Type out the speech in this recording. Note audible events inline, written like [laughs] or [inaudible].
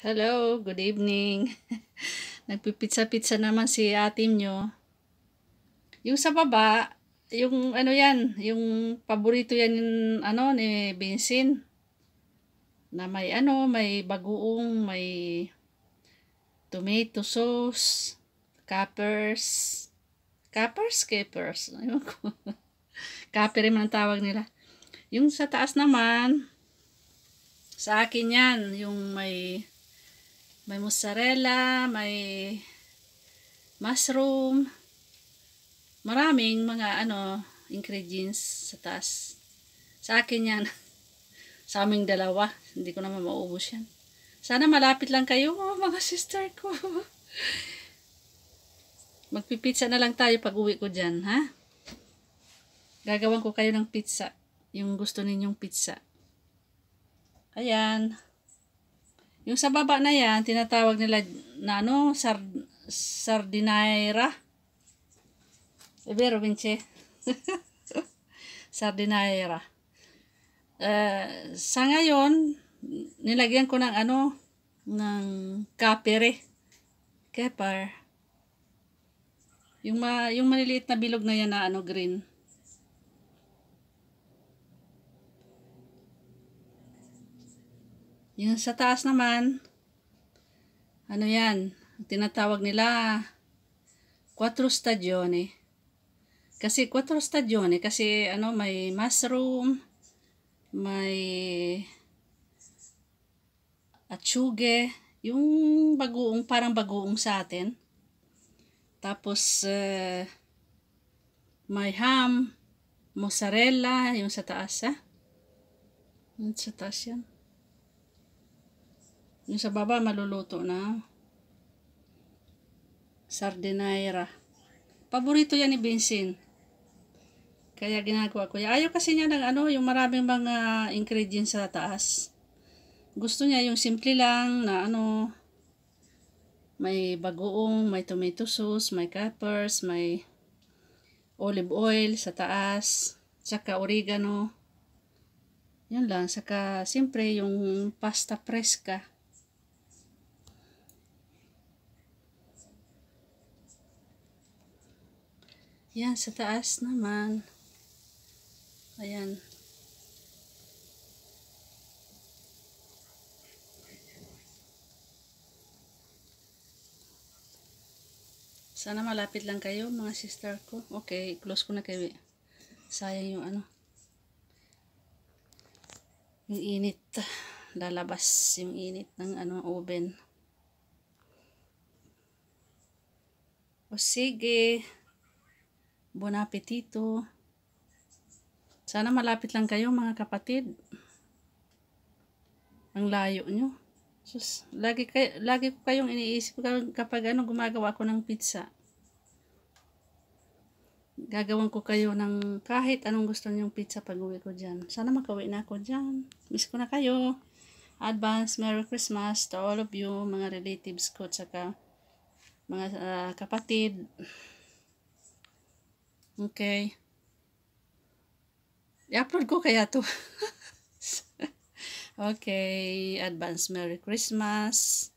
Hello, good evening. [laughs] Nagpipitsa-pitsa naman si atin nyo. Yung sa baba, yung ano yan, yung paborito yan yung ano ni Vincent. Na may ano, may bagoong, may tomato sauce, capers, capers, capers. [laughs] Ayun ko. Capper man ang tawag nila. Yung sa taas naman, sa akin yan, yung may may mozzarella, may mushroom, maraming mga ano, ingredients sa taas. Sa akin yan. [laughs] sa aming dalawa. Hindi ko naman maubos yan. Sana malapit lang kayo, oh, mga [laughs] sister ko. Magpipizza na lang tayo pag uwi ko dyan, ha? Gagawan ko kayo ng pizza. Yung gusto ninyong pizza. Ayan. Yung sa baba na yan, tinatawag nila na ano, sard sardinaira. Ibero, Vince. [laughs] sardinaira. Uh, sa ngayon, nilagyan ko ng ano, ng kapere. Kepar. Yung, ma, yung maliliit na bilog na yan na ano, green. Yung sa taas naman, ano yan, tinatawag nila, 4 stagione. Kasi 4 stagione, kasi ano, may mushroom, may atsuge, yung bagoong, parang bagoong sa atin. Tapos, uh, may ham, mozzarella, yung sa taas, ha? Yung sa taas yan. Yung sa baba, maluluto na. Sardinaira. Paborito yan ni Vincent. Kaya ginagawa ko. Ayaw kasi niya ng ano, yung maraming mga ingredients sa taas. Gusto niya yung simple lang na ano, may bagoong, may tomato sauce, may capers, may olive oil sa taas, tsaka oregano. Yan lang. Saka, siyempre, yung pasta fresca. Yan, sa taas naman. Ayan. Sana malapit lang kayo, mga sister ko. Okay, close ko na kayo. Sayang yung ano. Yung init. Lalabas yung init ng ano, oven. O sige. Bon appetito. Sana malapit lang kayo mga kapatid. Ang layo nyo. Sus, lagi, kay, lagi ko kayong iniisip kapag ano, gumagawa ko ng pizza. Gagawan ko kayo ng kahit anong gusto nyong pizza pag uwi ko dyan. Sana makauwi na ako dyan. Miss ko na kayo. Advance Merry Christmas to all of you, mga relatives ko, tsaka mga uh, kapatid. Okay. I-upload ko kaya to. [laughs] okay. Advance Merry Christmas.